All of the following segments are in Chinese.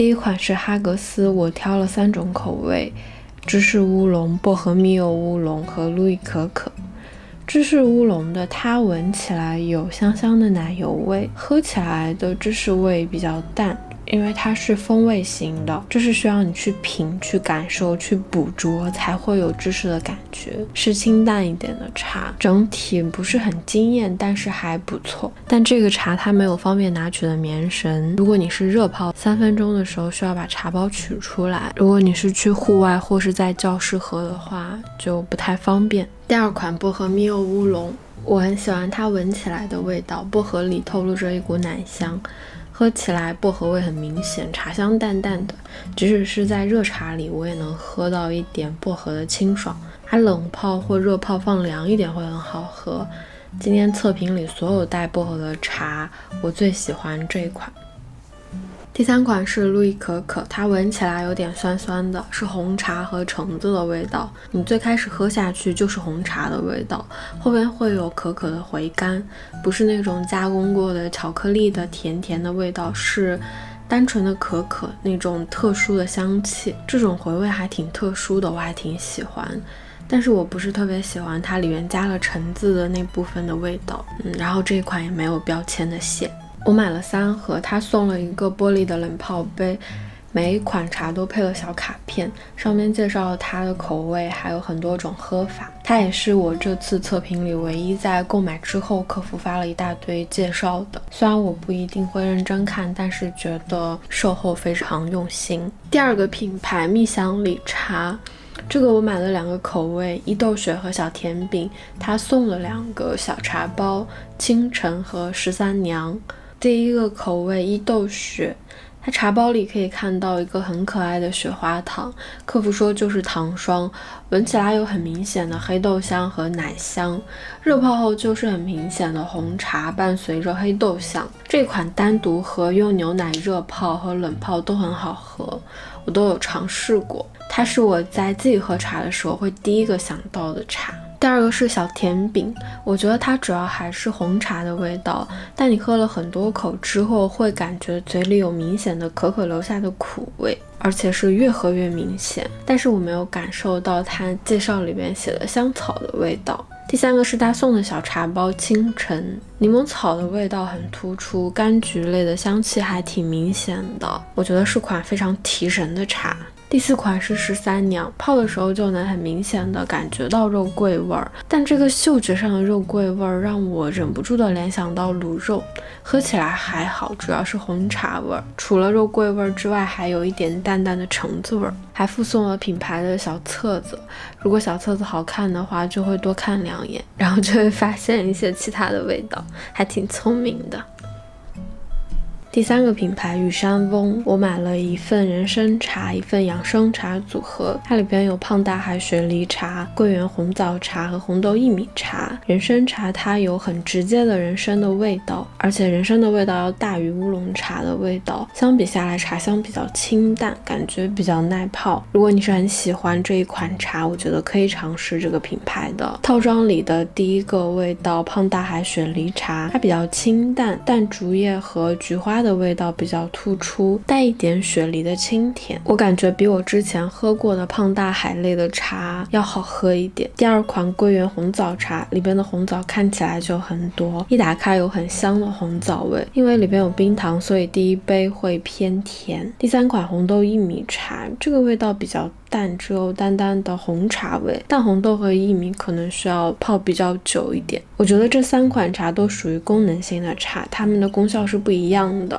第一款是哈格斯，我挑了三种口味：芝士乌龙、薄荷蜜柚乌龙和路易可可。芝士乌龙的，它闻起来有香香的奶油味，喝起来的芝士味比较淡。因为它是风味型的，就是需要你去品、去感受、去捕捉，才会有芝士的感觉。是清淡一点的茶，整体不是很惊艳，但是还不错。但这个茶它没有方便拿取的棉绳，如果你是热泡，三分钟的时候需要把茶包取出来。如果你是去户外或是在教室喝的话，就不太方便。第二款薄荷蜜柚乌龙，我很喜欢它闻起来的味道，薄荷里透露着一股奶香。喝起来薄荷味很明显，茶香淡淡的，即使是在热茶里，我也能喝到一点薄荷的清爽。它冷泡或热泡放凉一点会很好喝。今天测评里所有带薄荷的茶，我最喜欢这一款。第三款是路易可可，它闻起来有点酸酸的，是红茶和橙子的味道。你最开始喝下去就是红茶的味道，后面会有可可的回甘，不是那种加工过的巧克力的甜甜的味道，是单纯的可可那种特殊的香气。这种回味还挺特殊的，我还挺喜欢。但是我不是特别喜欢它里面加了橙子的那部分的味道。嗯，然后这一款也没有标签的线。我买了三盒，他送了一个玻璃的冷泡杯，每一款茶都配了小卡片，上面介绍了它的口味，还有很多种喝法。它也是我这次测评里唯一在购买之后客服发了一大堆介绍的。虽然我不一定会认真看，但是觉得售后非常用心。第二个品牌蜜香里茶，这个我买了两个口味，伊豆雪和小甜饼，他送了两个小茶包，清晨和十三娘。第一个口味伊豆雪，它茶包里可以看到一个很可爱的雪花糖，客服说就是糖霜，闻起来有很明显的黑豆香和奶香，热泡后就是很明显的红茶，伴随着黑豆香。这款单独喝用牛奶热泡和冷泡都很好喝，我都有尝试过，它是我在自己喝茶的时候会第一个想到的茶。第二个是小甜饼，我觉得它主要还是红茶的味道，但你喝了很多口之后，会感觉嘴里有明显的可可留下的苦味，而且是越喝越明显。但是我没有感受到它介绍里面写的香草的味道。第三个是他送的小茶包，清晨柠檬草的味道很突出，柑橘类的香气还挺明显的，我觉得是款非常提神的茶。第四款是十三娘，泡的时候就能很明显的感觉到肉桂味儿，但这个嗅觉上的肉桂味儿让我忍不住的联想到卤肉，喝起来还好，主要是红茶味儿，除了肉桂味儿之外，还有一点淡淡的橙子味儿，还附送了品牌的小册子，如果小册子好看的话，就会多看两眼，然后就会发现一些其他的味道，还挺聪明的。第三个品牌羽山翁，我买了一份人参茶，一份养生茶组合，它里边有胖大海雪梨茶、桂圆红枣茶和红豆薏米茶。人参茶它有很直接的人参的味道，而且人参的味道要大于乌龙茶的味道，相比下来茶香比较清淡，感觉比较耐泡。如果你是很喜欢这一款茶，我觉得可以尝试这个品牌的套装里的第一个味道胖大海雪梨茶，它比较清淡，淡竹叶和菊花。它的味道比较突出，带一点雪梨的清甜，我感觉比我之前喝过的胖大海类的茶要好喝一点。第二款桂圆红枣茶里边的红枣看起来就很多，一打开有很香的红枣味，因为里边有冰糖，所以第一杯会偏甜。第三款红豆薏米茶，这个味道比较。淡，只有淡淡的红茶味，但红豆和薏米可能需要泡比较久一点。我觉得这三款茶都属于功能性的茶，它们的功效是不一样的。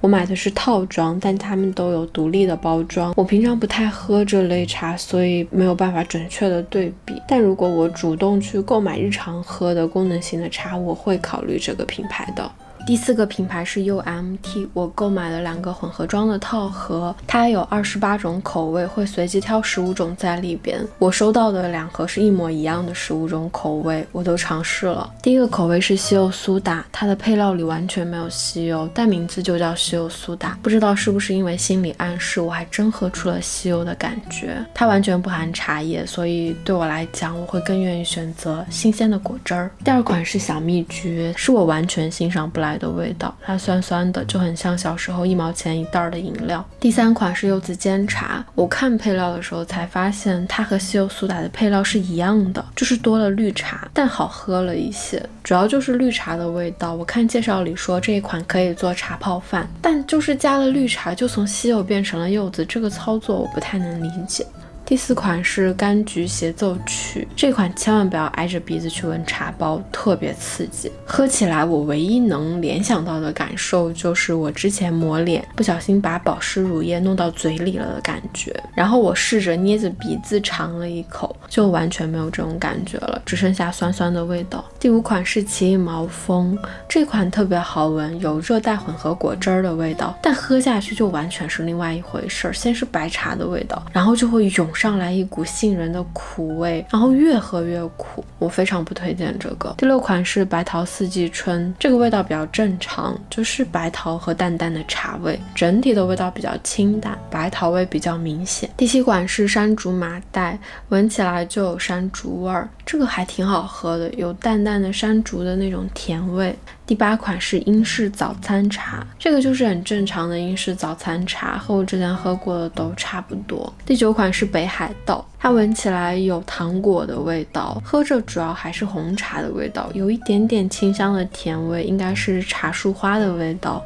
我买的是套装，但它们都有独立的包装。我平常不太喝这类茶，所以没有办法准确的对比。但如果我主动去购买日常喝的功能性的茶，我会考虑这个品牌的。第四个品牌是 UMT，我购买了两个混合装的套盒，它有二十八种口味，会随机挑十五种在里边。我收到的两盒是一模一样的十五种口味，我都尝试了。第一个口味是西柚苏打，它的配料里完全没有西柚，但名字就叫西柚苏打，不知道是不是因为心理暗示，我还真喝出了西柚的感觉。它完全不含茶叶，所以对我来讲，我会更愿意选择新鲜的果汁儿。第二款是小蜜橘，是我完全欣赏不来。的味道，它酸酸的，就很像小时候一毛钱一袋的饮料。第三款是柚子煎茶，我看配料的时候才发现，它和西柚苏打的配料是一样的，就是多了绿茶，但好喝了一些，主要就是绿茶的味道。我看介绍里说这一款可以做茶泡饭，但就是加了绿茶就从西柚变成了柚子，这个操作我不太能理解。第四款是柑橘协奏曲，这款千万不要挨着鼻子去闻茶包，特别刺激。喝起来，我唯一能联想到的感受就是我之前抹脸不小心把保湿乳液弄到嘴里了的感觉。然后我试着捏着鼻子尝了一口，就完全没有这种感觉了，只剩下酸酸的味道。第五款是奇异毛峰，这款特别好闻，有热带混合果汁儿的味道，但喝下去就完全是另外一回事儿。先是白茶的味道，然后就会涌。上来一股杏仁的苦味，然后越喝越苦，我非常不推荐这个。第六款是白桃四季春，这个味道比较正常，就是白桃和淡淡的茶味，整体的味道比较清淡，白桃味比较明显。第七款是山竹马黛，闻起来就有山竹味儿，这个还挺好喝的，有淡淡的山竹的那种甜味。第八款是英式早餐茶，这个就是很正常的英式早餐茶，和我之前喝过的都差不多。第九款是北海道，它闻起来有糖果的味道，喝着主要还是红茶的味道，有一点点清香的甜味，应该是茶树花的味道。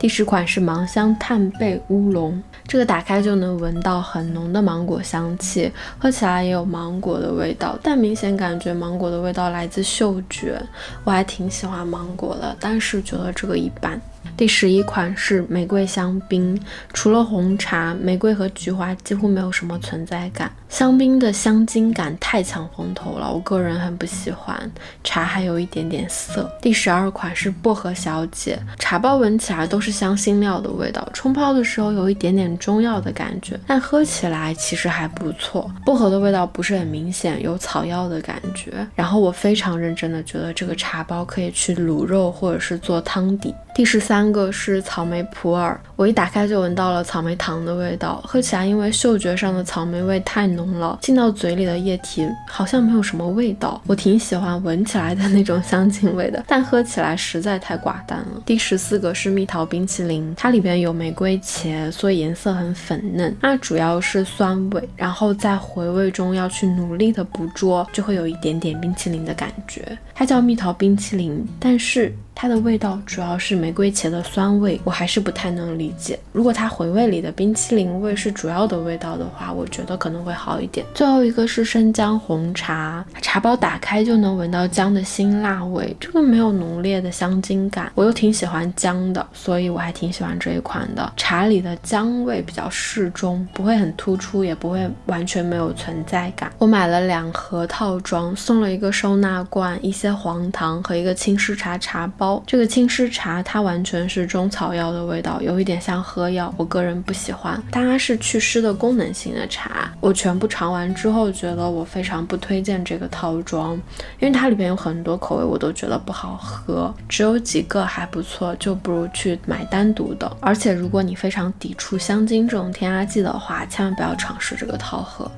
第十款是芒香炭焙乌龙。这个打开就能闻到很浓的芒果香气，喝起来也有芒果的味道，但明显感觉芒果的味道来自嗅觉。我还挺喜欢芒果的，但是觉得这个一般。第十一款是玫瑰香槟，除了红茶，玫瑰和菊花几乎没有什么存在感。香槟的香精感太抢风头了，我个人很不喜欢。茶还有一点点涩。第十二款是薄荷小姐，茶包闻起来都是香辛料的味道，冲泡的时候有一点点中药的感觉，但喝起来其实还不错。薄荷的味道不是很明显，有草药的感觉。然后我非常认真的觉得这个茶包可以去卤肉或者是做汤底。第十三个是草莓普洱，我一打开就闻到了草莓糖的味道，喝起来因为嗅觉上的草莓味太浓了，进到嘴里的液体好像没有什么味道。我挺喜欢闻起来的那种香精味的，但喝起来实在太寡淡了。第十四个是蜜桃冰淇淋，它里边有玫瑰茄，所以颜色很粉嫩。那主要是酸味，然后在回味中要去努力的捕捉，就会有一点点冰淇淋的感觉。它叫蜜桃冰淇淋，但是。它的味道主要是玫瑰茄的酸味，我还是不太能理解。如果它回味里的冰淇淋味是主要的味道的话，我觉得可能会好一点。最后一个是生姜红茶，茶包打开就能闻到姜的辛辣味，这个没有浓烈的香精感，我又挺喜欢姜的，所以我还挺喜欢这一款的。茶里的姜味比较适中，不会很突出，也不会完全没有存在感。我买了两盒套装，送了一个收纳罐、一些黄糖和一个青湿茶茶包。这个青湿茶它完全是中草药的味道，有一点像喝药，我个人不喜欢。它是祛湿的功能性的茶，我全部尝完之后觉得我非常不推荐这个套装，因为它里边有很多口味我都觉得不好喝，只有几个还不错，就不如去买单独的。而且如果你非常抵触香精这种添加剂的话，千万不要尝试这个套盒。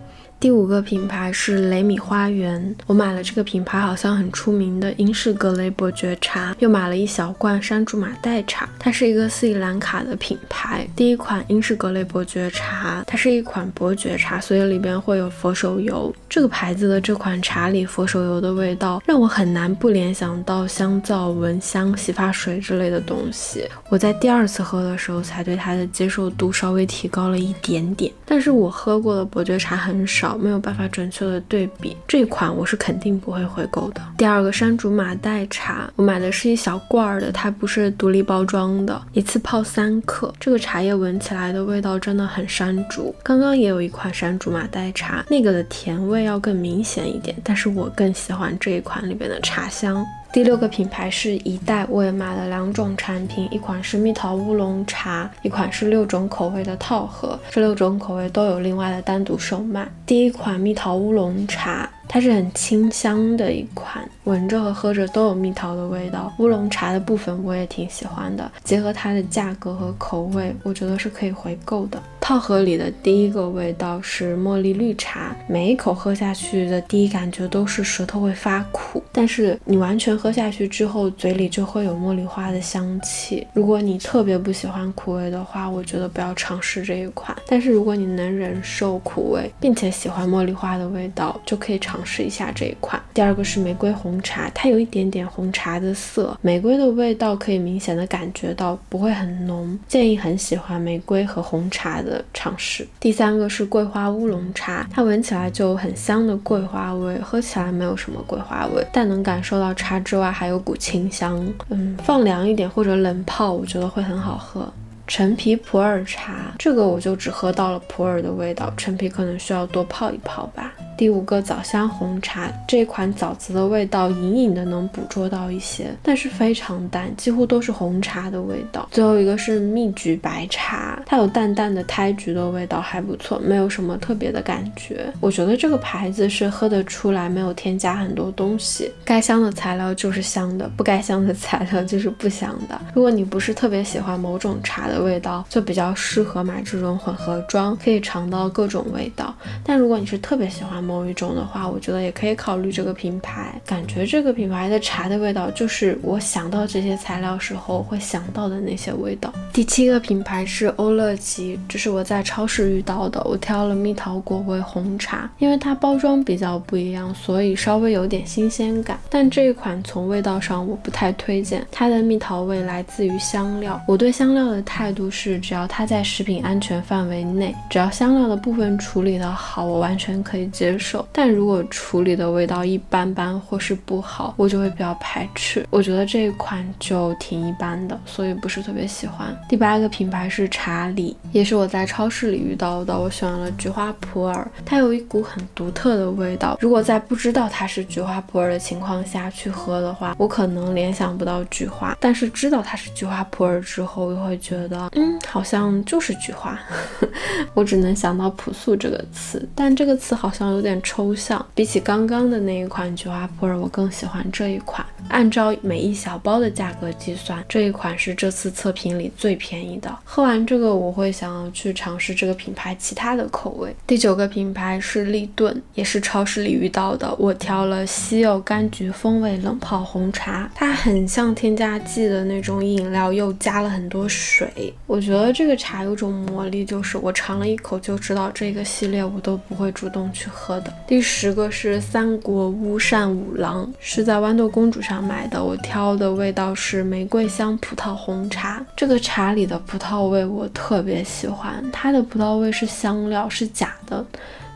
第五个品牌是雷米花园，我买了这个品牌好像很出名的英式格雷伯爵茶，又买了一小罐山竹马黛茶，它是一个斯里兰卡的品牌。第一款英式格雷伯爵茶，它是一款伯爵茶，所以里边会有佛手油。这个牌子的这款茶里佛手油的味道，让我很难不联想到香皂、蚊香、洗发水之类的东西。我在第二次喝的时候，才对它的接受度稍微提高了一点点。但是我喝过的伯爵茶很少。没有办法准确的对比这款，我是肯定不会回购的。第二个山竹马黛茶，我买的是一小罐儿的，它不是独立包装的，一次泡三克。这个茶叶闻起来的味道真的很山竹。刚刚也有一款山竹马黛茶，那个的甜味要更明显一点，但是我更喜欢这一款里边的茶香。第六个品牌是一代，我也买了两种产品，一款是蜜桃乌龙茶，一款是六种口味的套盒，这六种口味都有另外的单独售卖。第一款蜜桃乌龙茶，它是很清香的一款，闻着和喝着都有蜜桃的味道。乌龙茶的部分我也挺喜欢的，结合它的价格和口味，我觉得是可以回购的。套盒里的第一个味道是茉莉绿茶，每一口喝下去的第一感觉都是舌头会发苦，但是你完全喝下去之后，嘴里就会有茉莉花的香气。如果你特别不喜欢苦味的话，我觉得不要尝试这一款。但是如果你能忍受苦味，并且喜欢茉莉花的味道，就可以尝试一下这一款。第二个是玫瑰红茶，它有一点点红茶的色，玫瑰的味道可以明显的感觉到，不会很浓。建议很喜欢玫瑰和红茶的尝试。第三个是桂花乌龙茶，它闻起来就很香的桂花味，喝起来没有什么桂花味，但能感受到茶之外还有股清香。嗯，放凉一点或者冷泡，我觉得会很好喝。陈皮普洱茶，这个我就只喝到了普洱的味道，陈皮可能需要多泡一泡吧。第五个枣香红茶，这款枣子的味道隐隐的能捕捉到一些，但是非常淡，几乎都是红茶的味道。最后一个是蜜橘白茶，它有淡淡的胎橘的味道，还不错，没有什么特别的感觉。我觉得这个牌子是喝得出来没有添加很多东西，该香的材料就是香的，不该香的材料就是不香的。如果你不是特别喜欢某种茶的味道，就比较适合买这种混合装，可以尝到各种味道。但如果你是特别喜欢某一种的话，我觉得也可以考虑这个品牌。感觉这个品牌的茶的味道，就是我想到这些材料时候会想到的那些味道。第七个品牌是欧乐吉，这是我在超市遇到的。我挑了蜜桃果味红茶，因为它包装比较不一样，所以稍微有点新鲜感。但这一款从味道上我不太推荐，它的蜜桃味来自于香料。我对香料的态度是，只要它在食品安全范围内，只要香料的部分处理的好，我完全可以接。但如果处理的味道一般般或是不好，我就会比较排斥。我觉得这一款就挺一般的，所以不是特别喜欢。第八个品牌是查理，也是我在超市里遇到的。我选了菊花普洱，它有一股很独特的味道。如果在不知道它是菊花普洱的情况下去喝的话，我可能联想不到菊花。但是知道它是菊花普洱之后，又会觉得，嗯，好像就是菊花。我只能想到朴素这个词，但这个词好像有有点。抽象，比起刚刚的那一款菊花普洱，我更喜欢这一款。按照每一小包的价格计算，这一款是这次测评里最便宜的。喝完这个，我会想要去尝试这个品牌其他的口味。第九个品牌是立顿，也是超市里遇到的。我挑了西柚柑橘风味冷泡红茶，它很像添加剂的那种饮料，又加了很多水。我觉得这个茶有种魔力，就是我尝了一口就知道这个系列我都不会主动去喝第十个是三国乌扇五郎，是在豌豆公主上买的。我挑的味道是玫瑰香葡萄红茶，这个茶里的葡萄味我特别喜欢，它的葡萄味是香料，是假的。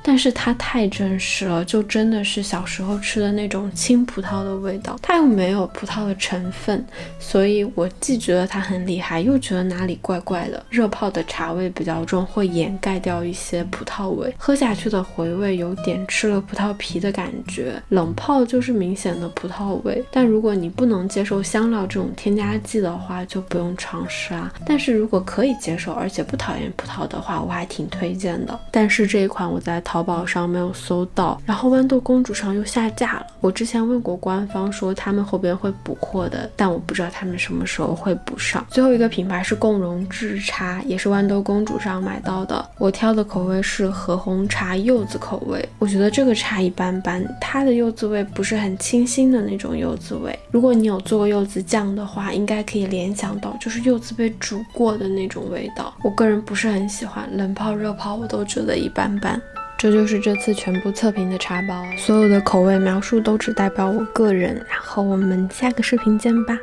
但是它太真实了，就真的是小时候吃的那种青葡萄的味道，它又没有葡萄的成分，所以我既觉得它很厉害，又觉得哪里怪怪的。热泡的茶味比较重，会掩盖掉一些葡萄味，喝下去的回味有点吃了葡萄皮的感觉。冷泡就是明显的葡萄味，但如果你不能接受香料这种添加剂的话，就不用尝试啊。但是如果可以接受，而且不讨厌葡萄的话，我还挺推荐的。但是这一款我在淘。淘宝上没有搜到，然后豌豆公主上又下架了。我之前问过官方，说他们后边会补货的，但我不知道他们什么时候会补上。最后一个品牌是共荣制茶，也是豌豆公主上买到的。我挑的口味是和红茶柚子口味，我觉得这个茶一般般，它的柚子味不是很清新的那种柚子味。如果你有做过柚子酱的话，应该可以联想到，就是柚子被煮过的那种味道。我个人不是很喜欢，冷泡热泡我都觉得一般般。这就是这次全部测评的茶包，所有的口味描述都只代表我个人。然后我们下个视频见吧。